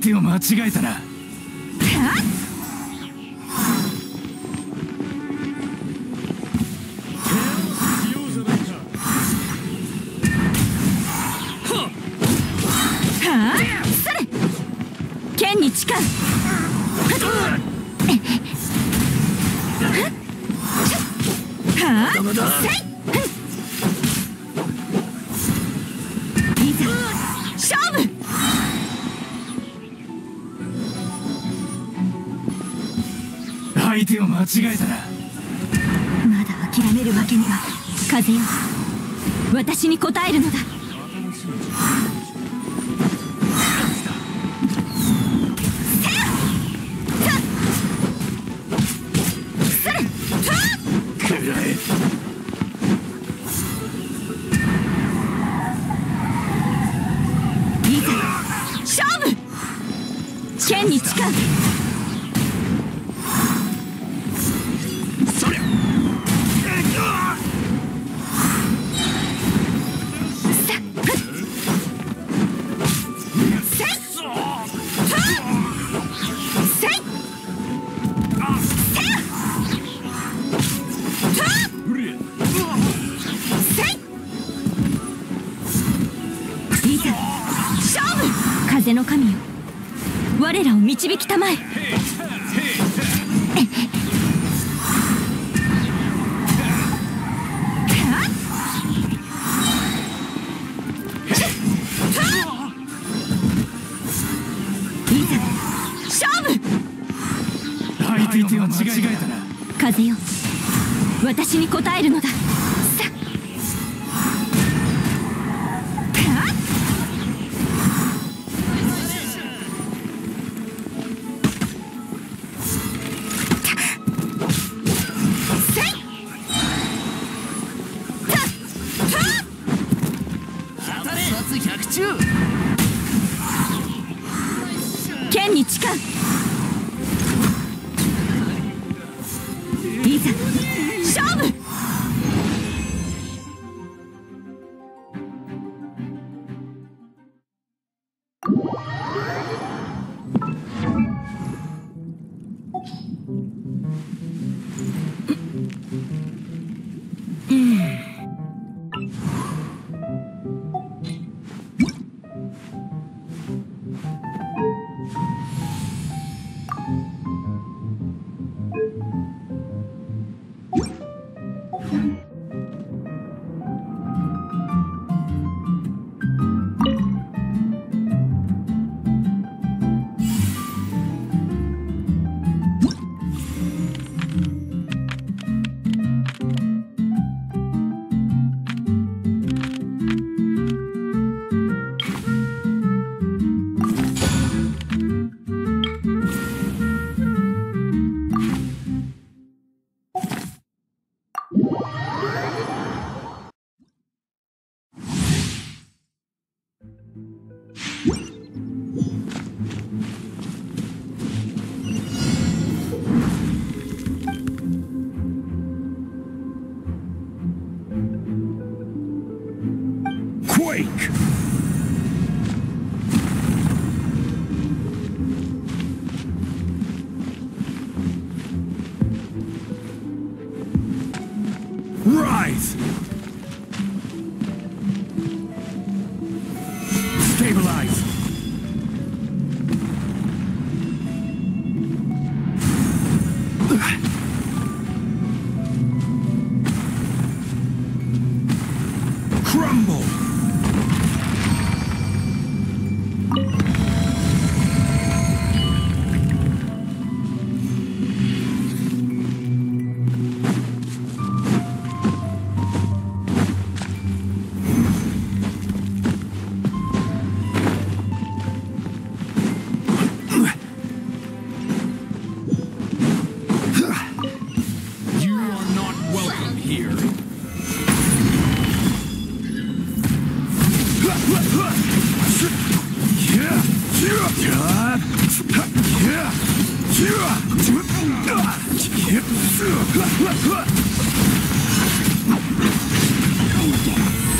相手を間違えたな。勝負。相手を間違えたな。まだ諦めるわけには風よ。私に応えるのだ。剣に誓う導きたまえ。風よ私に応えるのだ剣に誓ういざ勝負！quake.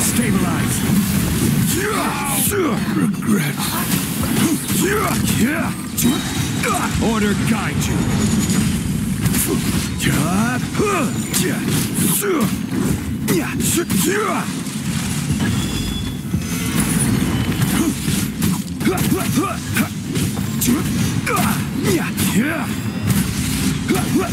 Stabilize. Regret. Order guide you. Gather.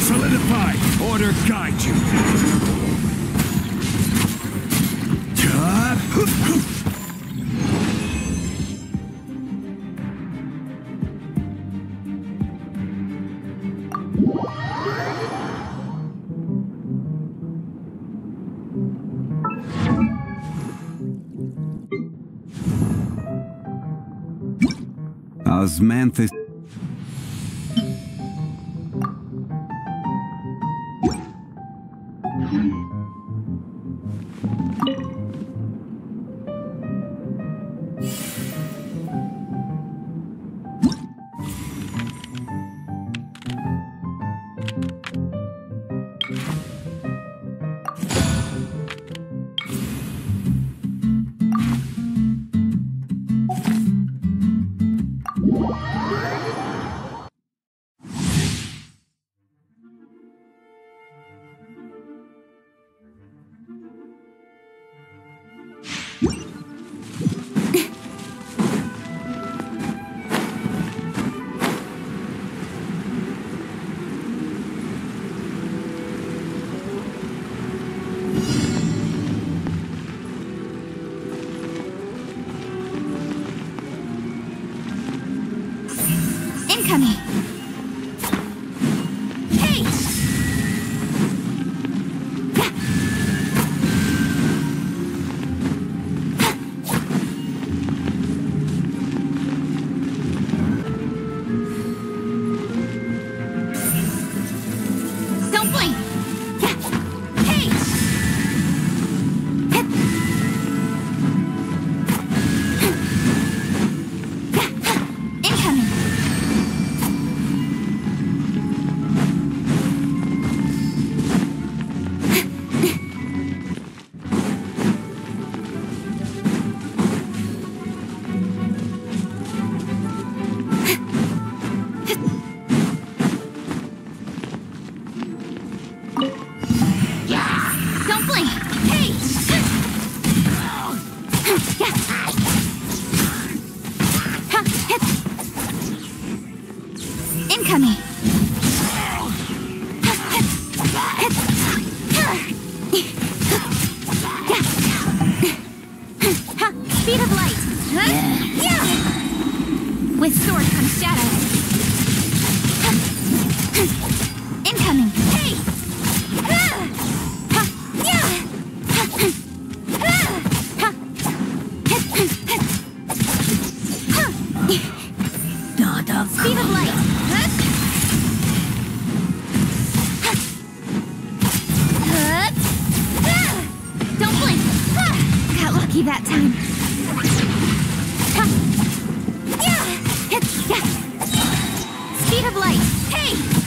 Solidify. Order guide you. as Yes! lucky that time. Speed of light. Hey!